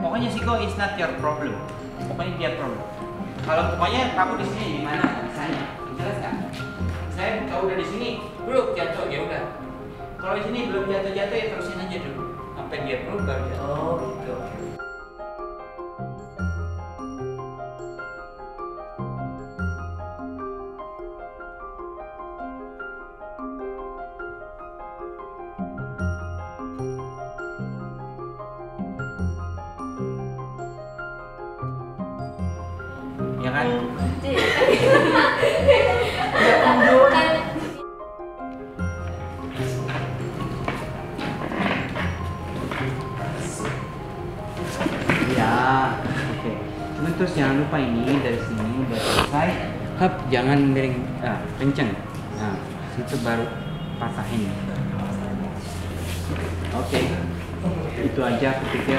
pokoknya Siko is not your problem. Pokoknya dia problem. Kalau pokoknya kamu di sini di mana misalnya, jelas nggak? Saya kalau udah di sini belum jatuh ya udah. Kalau di sini belum jatuh-jatuh ya terusin aja dulu. Sampai dia belum baru jatuh. Oh gitu. Terus jangan lupa ini dari sini udah selesai. Hap, jangan miring, ah, kenceng. Nah, situ baru patahin. Oke, itu aja aku pikir.